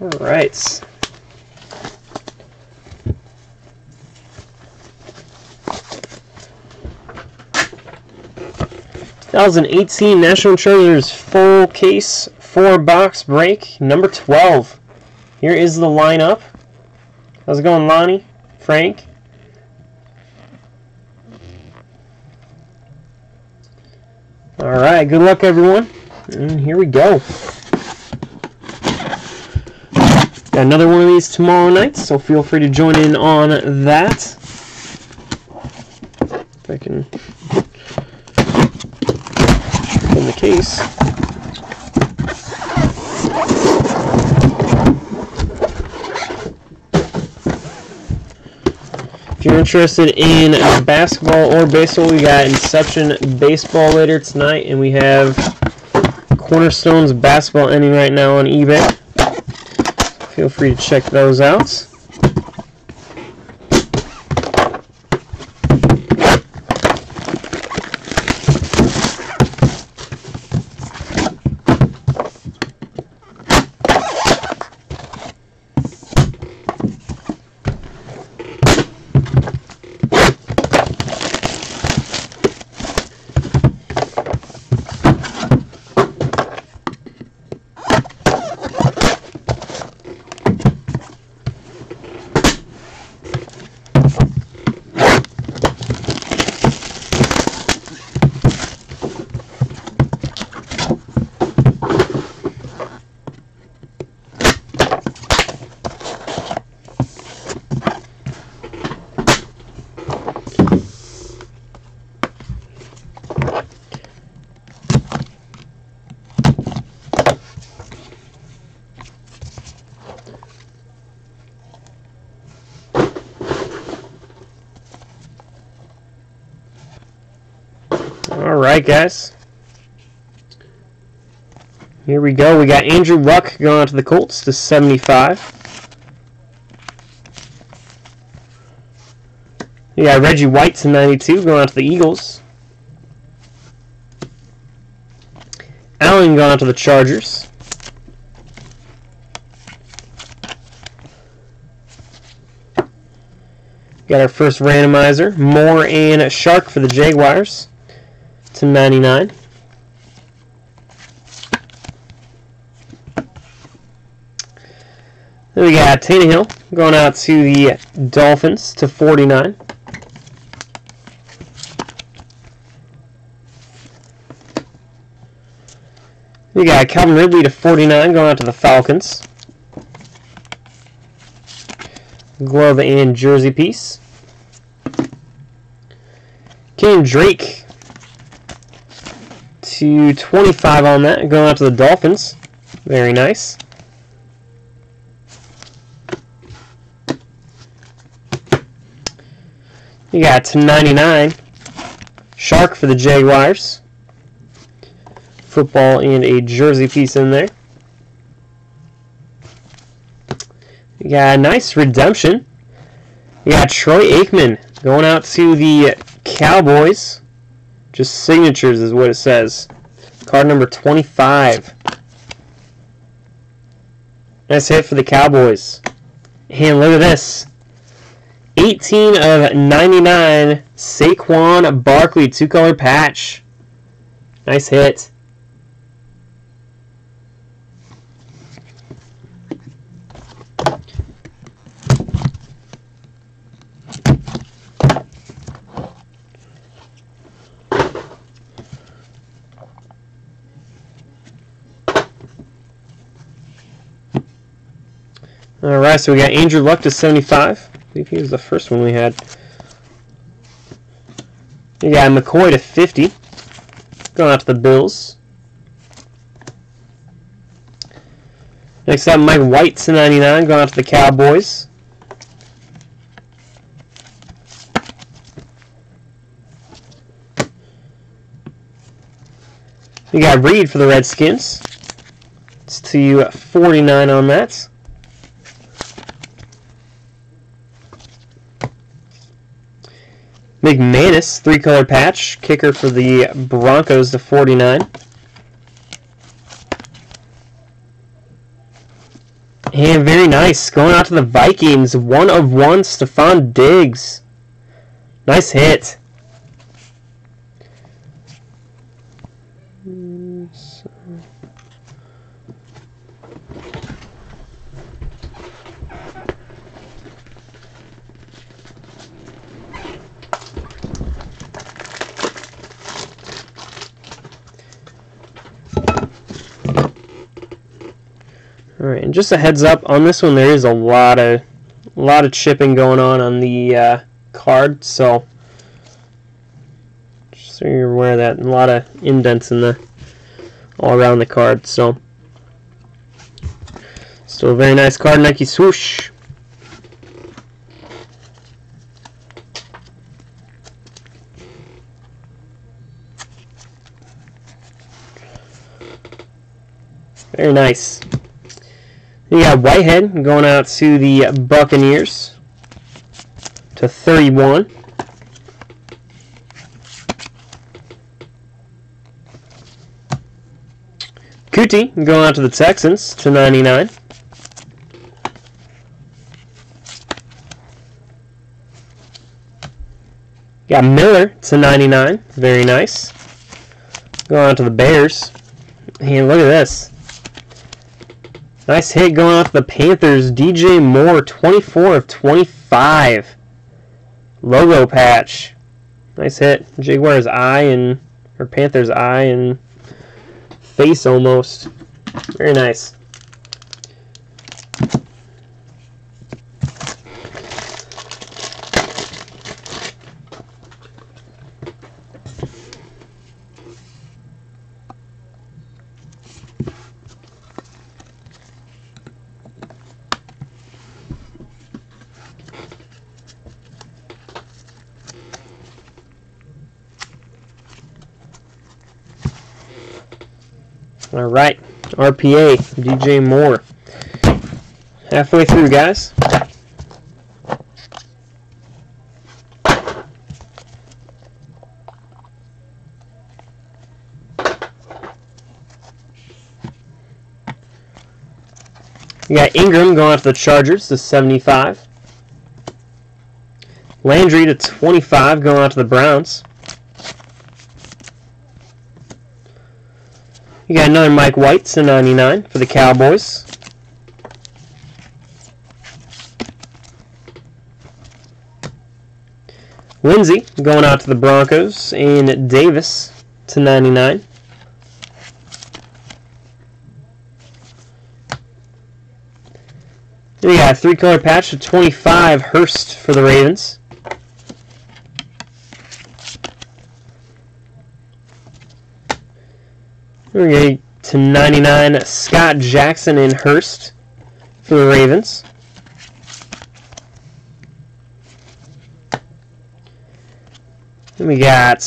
All right. 2018 National Treasures full case four box break number 12. Here is the lineup. How's it going, Lonnie? Frank? All right, good luck, everyone. And here we go. Got another one of these tomorrow night, so feel free to join in on that. If I can in the case. If you're interested in basketball or baseball, we got Inception Baseball later tonight, and we have Cornerstones Basketball ending right now on eBay. Feel free to check those out. Alright, guys. Here we go. We got Andrew Luck going to the Colts to 75. We got Reggie White to 92 going to the Eagles. Allen going to the Chargers. Got our first randomizer. Moore and Chark for the Jaguars to 99. Then we got Tannehill going out to the Dolphins to 49. We got Calvin Ridley to 49 going out to the Falcons. Glove and jersey piece. Ken Drake to 25 on that, going out to the Dolphins. Very nice. You got to 99. Chark for the Jaguars. Football and a jersey piece in there. You got a nice redemption. You got Troy Aikman going out to the Cowboys. Just signatures is what it says. Card number 25. Nice hit for the Cowboys. And look at this. 18 of 99 Saquon Barkley two-color patch. Nice hit. Alright, so we got Andrew Luck to 75. I believe he was the first one we had. We got McCoy to 50. Going out to the Bills. Next up, Mike White to 99. Going out to the Cowboys. We got Reed for the Redskins. It's to 49 on that. McManus, three color patch, kicker for the Broncos to 49. And very nice. Going out to the Vikings. One of one, Stefon Diggs. Nice hit. Alright, and just a heads up, on this one there is a lot of a lot of chipping going on on the uh, card, so just so you're aware of that, a lot of indents in the all around the card, so still a very nice card, Nike swoosh. Very nice. You got Whitehead going out to the Buccaneers to 31. Coutee going out to the Texans to 99. Got Miller to 99. Very nice. Going out to the Bears. And look at this. Nice hit going off the Panthers. DJ Moore, 24 of 25. Logo patch. Nice hit. Jaguar's eye and, or Panther's eye and face almost. Very nice. All right, RPA, DJ Moore. Halfway through, guys. You got Ingram going out to the Chargers to 75. Landry to 25 going out to the Browns. You got another Mike White to 99 for the Cowboys. Lindsay going out to the Broncos and Davis to 99. Then we got a three color patch to 25 Hurst for the Ravens. We're going to 99 Scott Jackson in Hurst for the Ravens. Then we got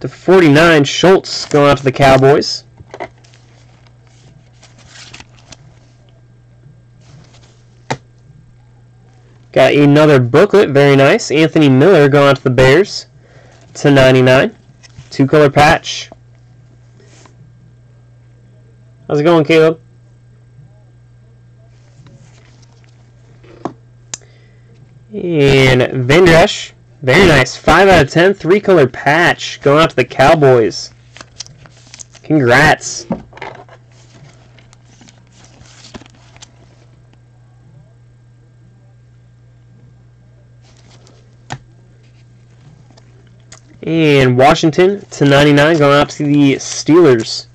the 49 Schultz going out to the Cowboys. Got another booklet, very nice. Anthony Miller going out to the Bears to 99. Two color patch. How's it going, Caleb? And Vander Esch. Very nice. 5 out of 10. Three color patch. Going out to the Cowboys. Congrats. And Washington to 99 going out to the Steelers.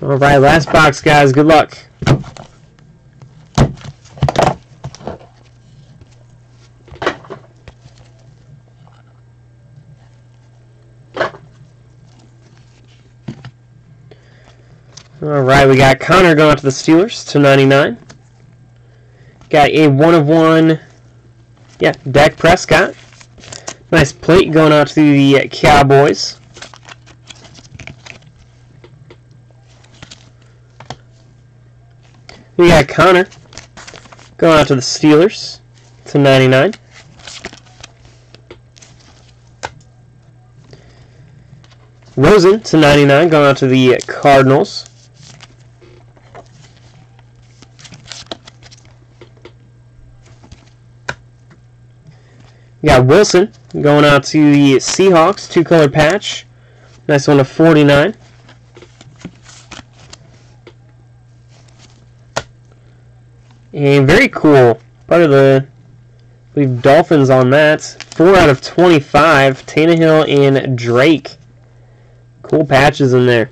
Alright, last box, guys. Good luck. Alright, we got Connor going to the Steelers to 99. Got a one of one, yeah, Dak Prescott. Nice plate going out to the Cowboys. We got Connor going out to the Steelers to 99. Rosen to 99 going out to the Cardinals. We got Wilson going out to the Seahawks, two color patch. Nice one to 49. And very cool. Part of the believe Dolphins on that. 4 out of 25. Tannehill and Drake. Cool patches in there.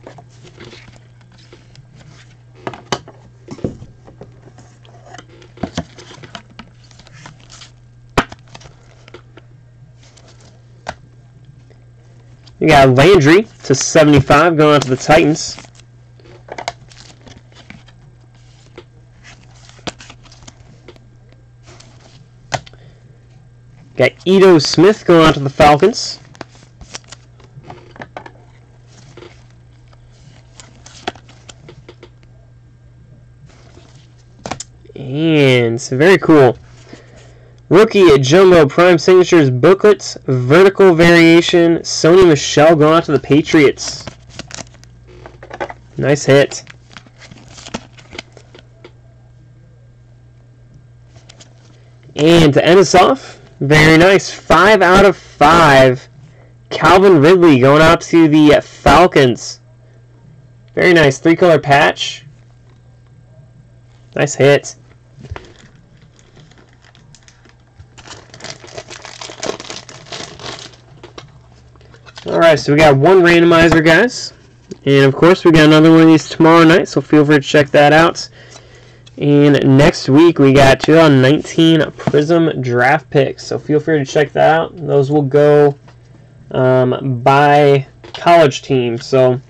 We got Landry to 75 going out to the Titans. Ito Smith going out to the Falcons. And very cool. Rookie at Jumbo Prime Signatures Booklets, Vertical Variation, Sony Michel going out to the Patriots. Nice hit. And to end us off, very nice. 5 out of 5. Calvin Ridley going out to the Falcons. Very nice. Three color patch. Nice hit. Alright, so we got one randomizer, guys. And of course, we got another one of these tomorrow night, so feel free to check that out. And next week, we got 2019 Prizm draft picks, so feel free to check that out. Those will go um, by college team. So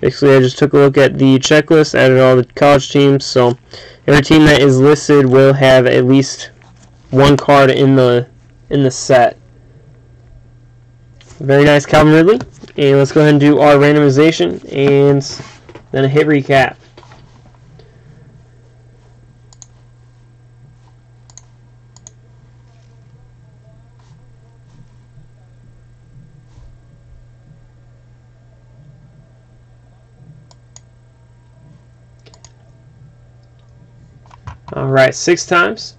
basically, I just took a look at the checklist, added all the college teams. So every team that is listed will have at least one card in the in the set. Very nice, Calvin Ridley. And let's go ahead and do our randomization and then a hit recap. All right, six times.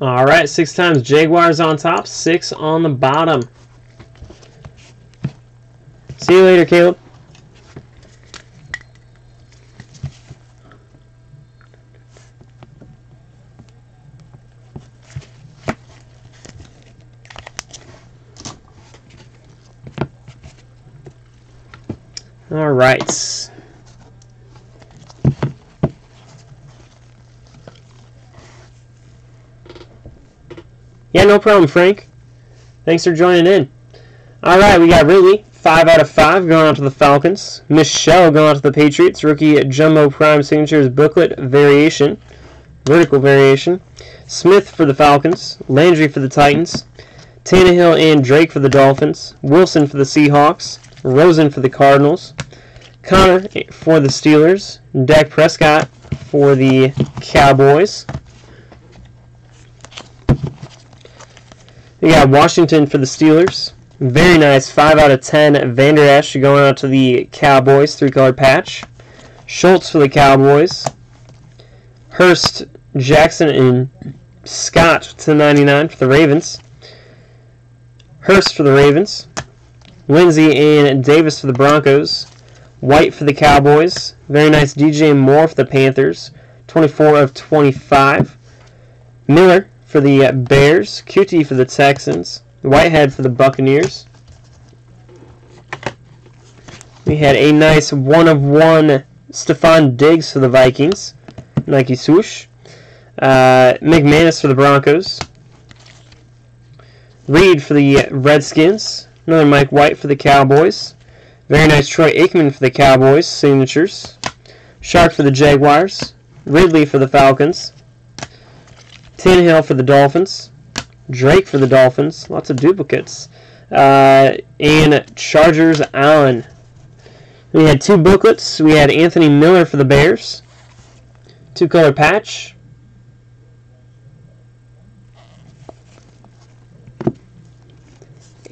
All right, six times. Jaguars on top, six on the bottom. See you later, Caleb. Right. Yeah, no problem, Frank. Thanks for joining in. All right, we got Ridley, 5 out of 5, going out to the Falcons. Michel going out to the Patriots. Rookie Jumbo Prime Signatures Booklet Variation, Vertical Variation. Smith for the Falcons. Landry for the Titans. Tannehill and Drake for the Dolphins. Wilson for the Seahawks. Rosen for the Cardinals. Connor for the Steelers. Dak Prescott for the Cowboys. We got Washington for the Steelers. Very nice. 5 out of 10. Vander Esch going out to the Cowboys. Three color patch. Schultz for the Cowboys. Hurst, Jackson, and Scott to 99 for the Ravens. Hurst for the Ravens. Lindsay and Davis for the Broncos. White for the Cowboys. Very nice DJ Moore for the Panthers. 24 of 25. Miller for the Bears, Coutee for the Texans, Whitehead for the Buccaneers. We had a nice one of one Stefon Diggs for the Vikings, Nike swoosh. Uh, McManus for the Broncos. Reed for the Redskins. Another Mike White for the Cowboys. Very nice Troy Aikman for the Cowboys, signatures. Chark for the Jaguars. Ridley for the Falcons. Tannehill for the Dolphins. Drake for the Dolphins. Lots of duplicates. Uh, and Chargers Allen. We had two booklets. We had Anthony Miller for the Bears. Two color patch.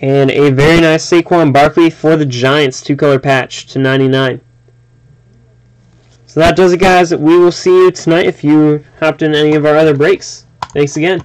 And a very nice Saquon Barkley for the Giants, two color patch to 99. So that does it, guys. We will see you tonight if you hopped in any of our other breaks. Thanks again.